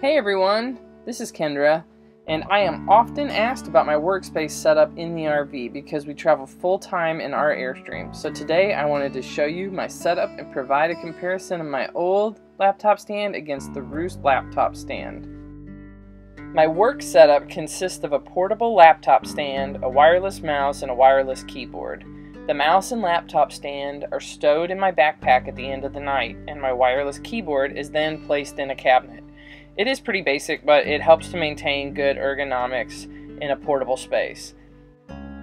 Hey everyone, this is Kendra, and I am often asked about my workspace setup in the RV because we travel full time in our Airstream. So today I wanted to show you my setup and provide a comparison of my old laptop stand against the Roost laptop stand. My work setup consists of a portable laptop stand, a wireless mouse, and a wireless keyboard. The mouse and laptop stand are stowed in my backpack at the end of the night, and my wireless keyboard is then placed in a cabinet. It is pretty basic, but it helps to maintain good ergonomics in a portable space.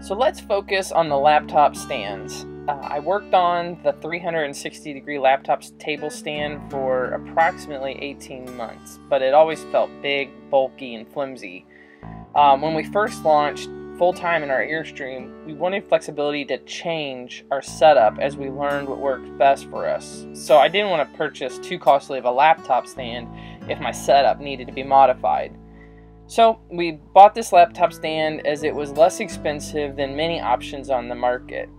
So let's focus on the laptop stands. Uh, I worked on the 360 degree laptop table stand for approximately 18 months, but it always felt big, bulky, and flimsy. Um, when we first launched full time in our Airstream, we wanted flexibility to change our setup as we learned what worked best for us. So I didn't want to purchase too costly of a laptop stand if my setup needed to be modified. So we bought this laptop stand as it was less expensive than many options on the market.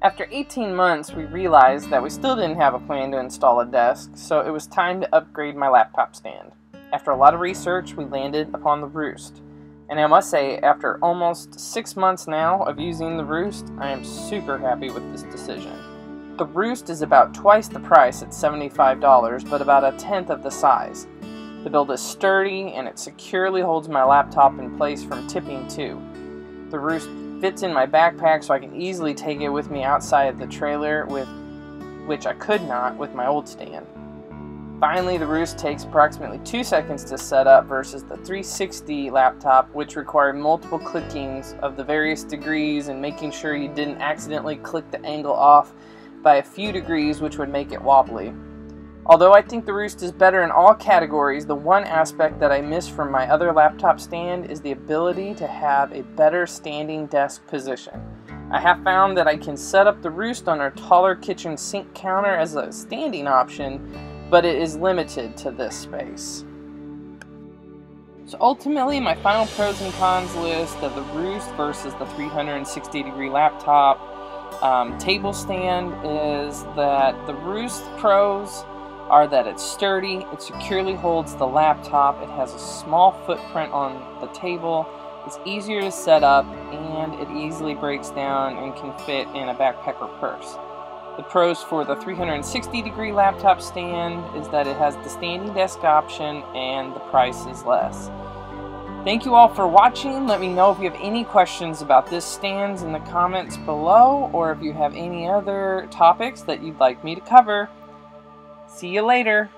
After 18 months, we realized that we still didn't have a plan to install a desk, so it was time to upgrade my laptop stand. After a lot of research, we landed upon the Roost. And I must say, after almost six months now of using the Roost, I am super happy with this decision. The Roost is about twice the price at $75, but about a tenth of the size. The build is sturdy and it securely holds my laptop in place from tipping too. The Roost fits in my backpack so I can easily take it with me outside the trailer with which I could not with my old stand. Finally, the Roost takes approximately 2 seconds to set up versus the 360 laptop, which required multiple clickings of the various degrees and making sure you didn't accidentally click the angle off by a few degrees, which would make it wobbly. Although I think the Roost is better in all categories, the one aspect that I miss from my other laptop stand is the ability to have a better standing desk position. I have found that I can set up the Roost on our taller kitchen sink counter as a standing option, but it is limited to this space. So ultimately, my final pros and cons list of the Roost versus the 360 degree laptop um, table stand is that the Roost pros are that it's sturdy, it securely holds the laptop, it has a small footprint on the table, it's easier to set up, and it easily breaks down and can fit in a backpack or purse. The pros for the 360 degree laptop stand is that it has the standing desk option and the price is less. Thank you all for watching. Let me know if you have any questions about this stands in the comments below or if you have any other topics that you'd like me to cover. See you later.